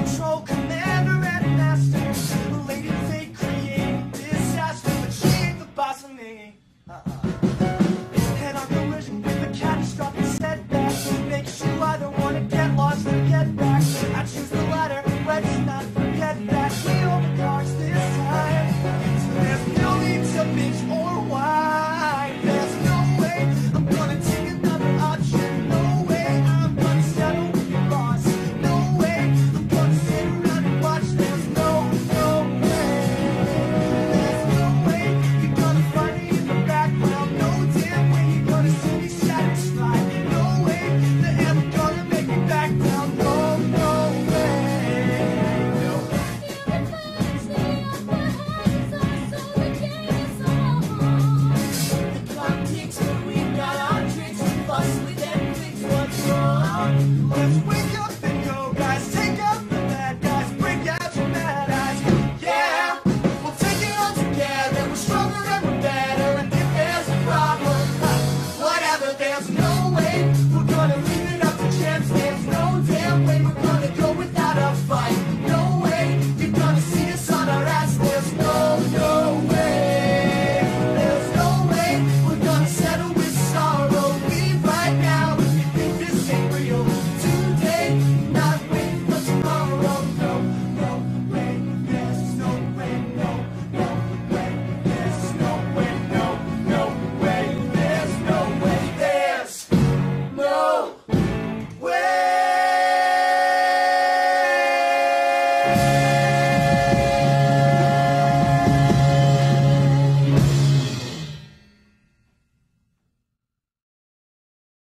Control commander and master.